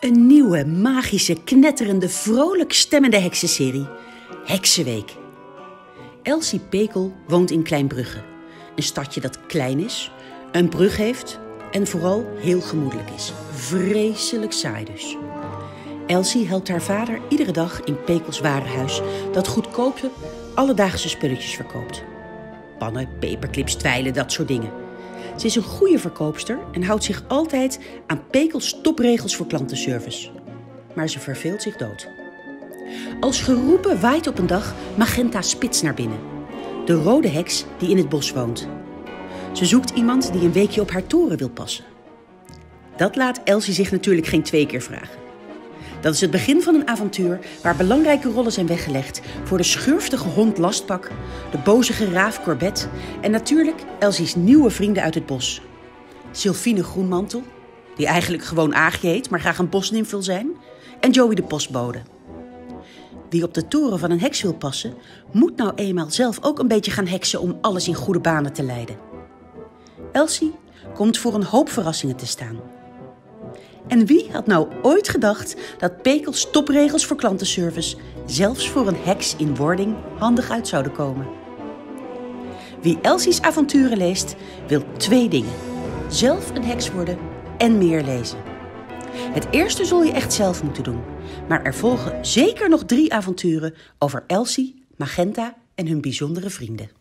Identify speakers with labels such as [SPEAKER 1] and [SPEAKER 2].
[SPEAKER 1] Een nieuwe, magische, knetterende, vrolijk stemmende heksenserie. Heksenweek. Elsie Pekel woont in Kleinbrugge. Een stadje dat klein is, een brug heeft en vooral heel gemoedelijk is. Vreselijk saai dus. Elsie helpt haar vader iedere dag in Pekels warenhuis... dat goedkope, alledaagse spulletjes verkoopt. Pannen, paperclips, twijlen, dat soort dingen. Ze is een goede verkoopster en houdt zich altijd aan Pekels topregels voor klantenservice. Maar ze verveelt zich dood. Als geroepen waait op een dag Magenta Spits naar binnen. De rode heks die in het bos woont. Ze zoekt iemand die een weekje op haar toren wil passen. Dat laat Elsie zich natuurlijk geen twee keer vragen. Dat is het begin van een avontuur waar belangrijke rollen zijn weggelegd voor de schurftige hond Lastpak, de bozige raaf Corbet en natuurlijk Elsie's nieuwe vrienden uit het bos. Sylvine Groenmantel, die eigenlijk gewoon Aagje heet, maar graag een bosnimf wil zijn, en Joey de postbode. Wie op de toren van een heks wil passen, moet nou eenmaal zelf ook een beetje gaan heksen om alles in goede banen te leiden. Elsie komt voor een hoop verrassingen te staan. En wie had nou ooit gedacht dat Pekels topregels voor klantenservice zelfs voor een heks in wording handig uit zouden komen? Wie Elsie's avonturen leest, wil twee dingen: zelf een heks worden en meer lezen. Het eerste zul je echt zelf moeten doen, maar er volgen zeker nog drie avonturen over Elsie, Magenta en hun bijzondere vrienden.